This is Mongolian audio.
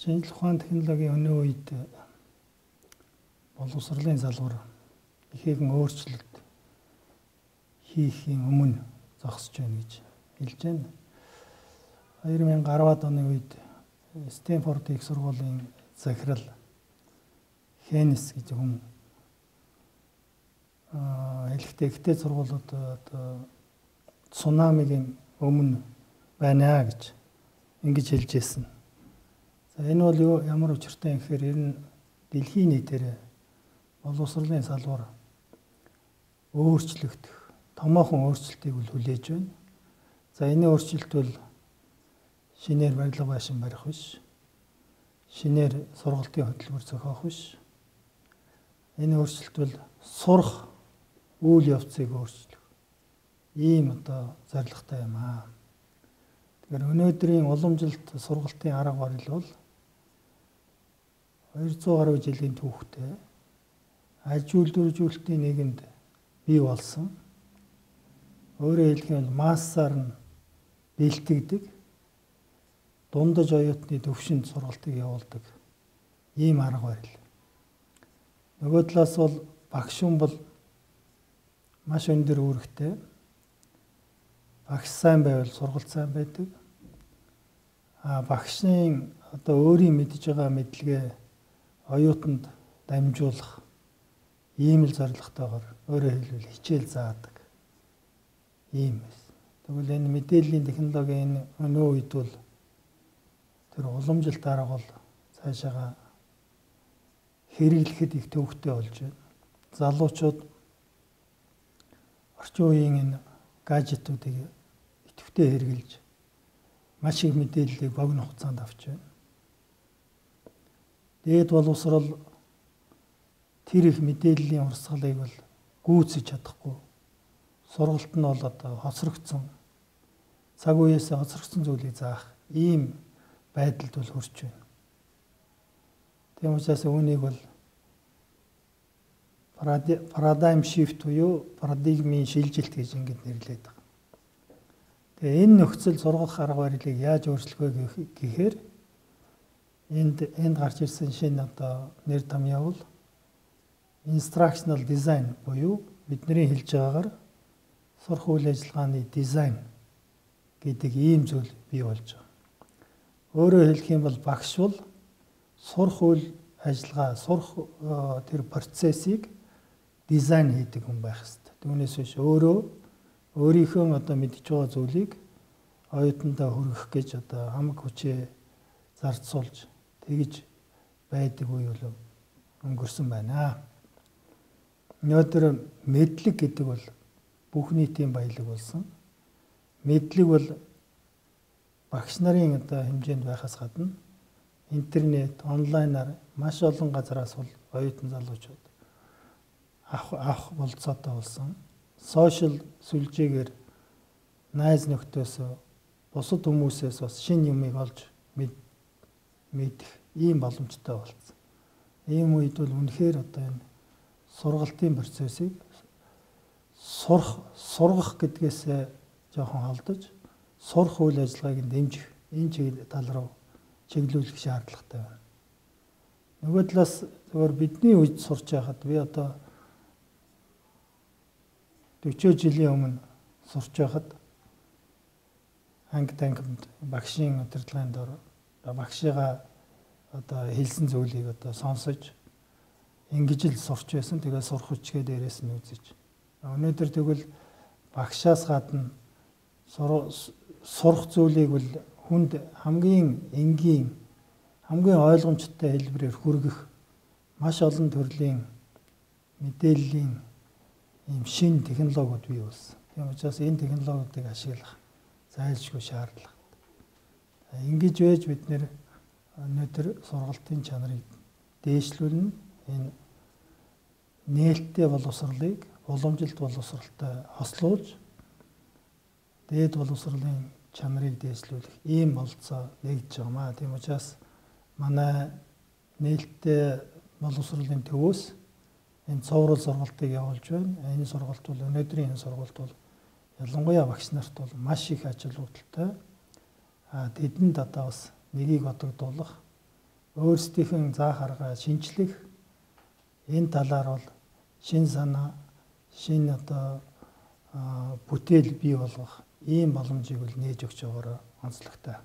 шинжлэх ухаан технологийн өнөө үед боловсролын салбар ихээхэн өөрчлөлт хийхийн өмнө зогсож байна гэж хэлж байна. 2010-ад оны үед Стэнфорд их сургуулийн захирал Хенес гэж хүн аа ихтэй сургуулиуд одоо цунамигийн өмнө байна гэж ингэж хэлж ирсэн. Энэ бол юу ямар учиртай юм гэхээр энэ дэлхийн нийтээр боловсролын салбар өөрчлөгдөх томоохон өөрчлөлтийг үл хүлээж байна. За энэ өөрчлөлт бол шинээр барилга байшин барих биш. Шинээр сургалтын хөтөлбөр зохиох биш. Энэ өөрчлөлт бол сурах үйл явцыг өөрчлөх. Ийм одоо зорилготой юм аа. Тэгэхээр өнөөдрийн уламжилт сургалтын арга барил бол 200 гаруй жилийн түүхтэй аж үйлдвэржүүлэлтийн нийгэмд бий болсон. Өөрөөр юм массаар нь бэлтгэдэг дундаж оюутны төвшөнд сургалтыг явуулдаг ийм арга барил. Нөгөө талаас бол багш хүн бол маш өндөр үүрэгтэй. Багш сайн байвал сургалт сайн байдаг. А багшийн одоо өөрийн мэдж байгаа мэдлэгээ оюутанд дамжуулах ийм л зорилготойгоор өөрөөр хэлбэл хичээл заадаг. Ийм байсан. Тэгвэл энэ мэдээллийн технологийн өнөө үед бол тэр уламжилт арга бол цаашаага хэрэглэхэд их төвөгтэй болж байна. Залуучууд орчин үеийн энэ гаджетуудыг идэвхтэй хэрэглэж маш их мэдээллийг богино хугацаанд авч байна. Дээд боловсрал тэр их мэдээллийн урсгалыг бол гүйцэж чадахгүй. Сургалт нь бол одоо хоцрогдсон цаг үеэс хоцрогдсон зүйлийг заах ийм байдалд бол хүрч байна. Тийм учраас үүнийг бол парадайм шифт буюу парадигмын шилжилт гэж ингэж нэрлэдэг. Тэгээ энэ нөхцөл сургах арга барилыг яаж өөрчлөх вэ гэхээр энд энд гарч ирсэн шинэ одоо нэр томьёо бол instructional design буюу бидний хэлж байгаагаар сурах үйл ажиллагааны дизайн гэдэг ийм зүйл бий болж байгаа. Өөрөөр хэлэх юм бол багш бол сурах үйл ажиллагаа сурах тэр процессыг дизайн хийдэг хүн байх хэрэгтэй. Түүнээс биш өөрөө өөрийнхөө одоо мэдж байгаа зүйлийг оюутандаа хүргэх гэж одоо хамаг хүчээ зарцуулж тэгж байдаг үе бол өнгөрсөн байна. Өнөөдөр мэдлэг гэдэг бол бүх нийтийн баялаг болсон. Мэдлэг бол багш нарын одоо хэмжээнд байхаас гадна интернет, онлайнаар маш олон газараас бол оюутан залуучууд авах авах болцоотой болсон. Сошиал сүлжээгээр найз нөхдөс бусад хүмүүсээс бас шин юмыг олж мэдэх ийм боломжтой болсон. Ийм үед бол үнэхээр одоо энэ сургалтын процессыг сурах сургах гэдгээс жоохон холдож сурах үйл ажиллагааг дэмжих энэ чиглэл тал руу чиглүүлэх шаардлагатай байна. Нөгөө талаас зөвөр бидний үед сурч байхад би одоо 40 жилийн өмнө сурч байхад анги тангимд багшийн удирдлагын дор багшигаа одоо хэлсэн зүйлийг одоо сонсож ингэж л сурч байсан. Тэгээ сурах хүчгээ дээрээс нь үзэж. Өнөөдөр тэгвэл багшаас гадна сурах зүйлийг бол хүнд хамгийн энгийн хамгийн ойлгомжтой хэлбэрээр хүргэх маш олон төрлийн мэдээллийн ийм шин технологиуд бий болсон. Тийм учраас энэ технологиудыг ашиглах зайлшгүй шаардлага. Ингэж байж бид нэр өнөөдөр сургалтын чанарыг дээшлүүлнэ. Энэ нээлттэй боловсролыг уламжилт боловсролтой хослуулж дээд боловсролын чанарыг дээшлүүлэх ийм болцоо нэгдэж байгаамаа. Тийм учраас манай нээлттэй боловсролын төвөөс энэ цовруул сургалтыг явуулж байна. Энэ сургалт бол өнөөдрийн энэ сургалт бол ялангуяа багш нарт бол маш их ажил үүдэлтэй. А тэдэнд одоо бас нёгийг одогдуулах өөрсдийнхэн заа харгаа шинчлэх энэ талаар бол шин санаа, шин одоо бүтээл бий болгох ийм боломжийг л нээж өгч байгаараа онцлогтой.